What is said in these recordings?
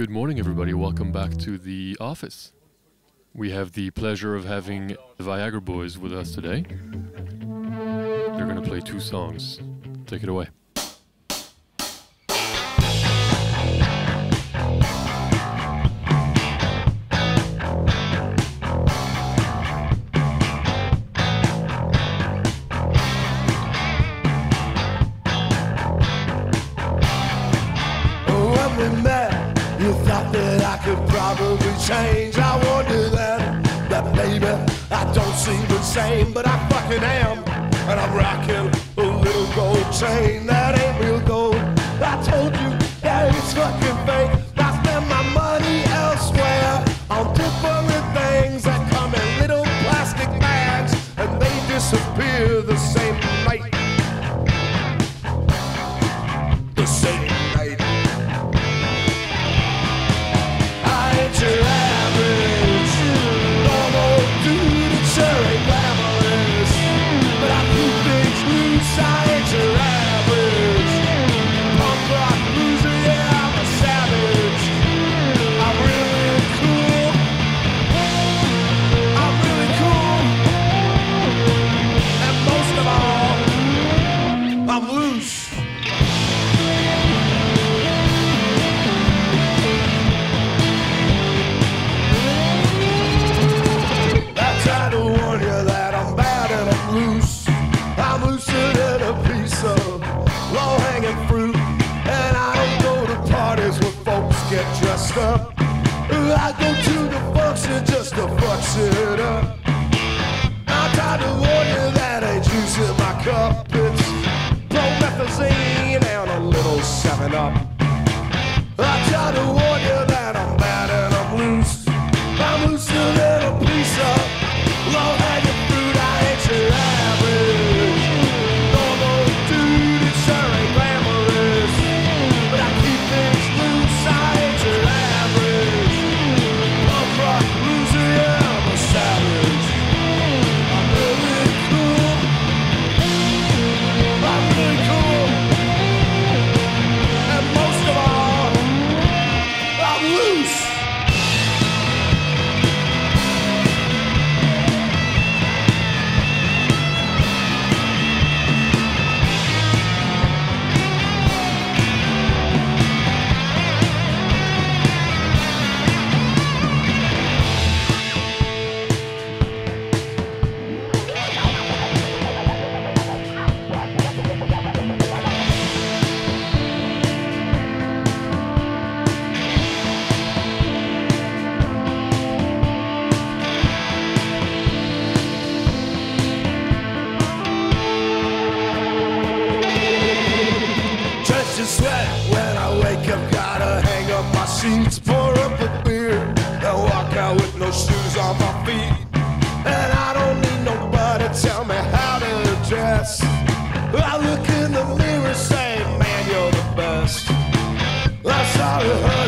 Good morning, everybody. Welcome back to the office. We have the pleasure of having the Viagra Boys with us today. They're going to play two songs. Take it away. Change. I wonder then that baby, I don't seem the same, but I fucking am. And I'm rocking a little gold chain that ain't real gold. I told you, yeah, it's fucking fake. I spend my money elsewhere on different things that come in little plastic bags and they disappear the same night. The same function just to fuck up. I tried to warn you that ain't juice in my cup. It's promethazine and a little 7-Up. I tried to warn you shoes on my feet. And I don't need nobody tell me how to dress. I look in the mirror, say, man, you're the best. Sorry, honey, but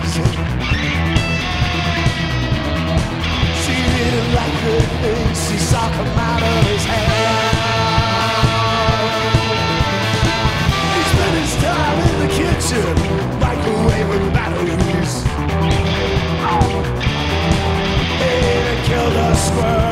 facing. She didn't like her face, he saw come out of his hand. He spent his time in the kitchen, microwaving batteries. Oh. He killed a squirrel.